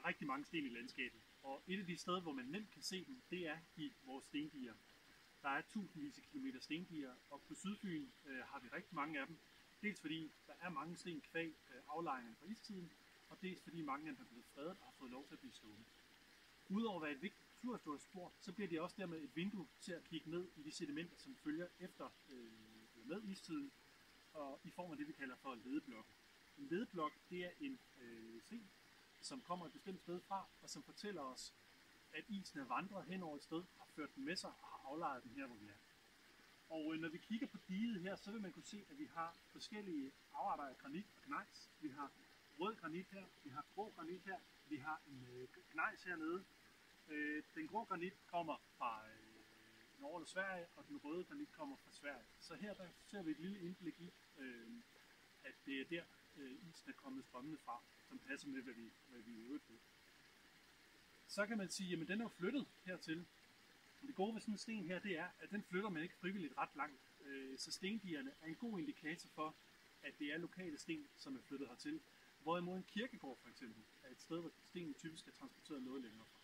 er rigtig mange sten i landskabet, og et af de steder, hvor man nemt kan se dem, det er i vores stendiger. Der er tusindvis af kilometer stendiger, og på Sydfyn øh, har vi rigtig mange af dem. Dels fordi der er mange sten kvæg øh, aflejringen fra istiden, og dels fordi mange af dem er blevet fredet og har fået lov til at blive stående. Udover at være et vigtigt kulturhistorisk spor, så bliver det også dermed et vindue til at kigge ned i de sedimenter, som følger efter øh, med istiden, og i form af det, vi kalder for ledeblokke. En ledeblok, det er en øh, sten, som kommer et bestemt sted fra, og som fortæller os, at isen er vandret hen over et sted, har ført den med sig og har aflejret den her, hvor vi er. Og øh, når vi kigger på diget her, så vil man kunne se, at vi har forskellige afarter af granit og gnejs. Vi har rød granit her, vi har grå granit her, vi har en øh, gnejs hernede. Øh, den grå granit kommer fra øh, Norge og Sverige, og den røde granit kommer fra Sverige. Så her der ser vi et lille indblik i, øh, at det er der, øh, er kommet strømmende fra, som passer med, hvad vi, hvad vi i øvrigt ved. Så kan man sige, at den er jo flyttet hertil. Det gode ved sådan en sten her, det er, at den flytter man ikke frivilligt ret langt. Øh, så stendierne er en god indikator for, at det er lokale sten, som er flyttet hertil. Hvorimod en kirkegård for eksempel er et sted, hvor stenen typisk er transporteret noget længere fra.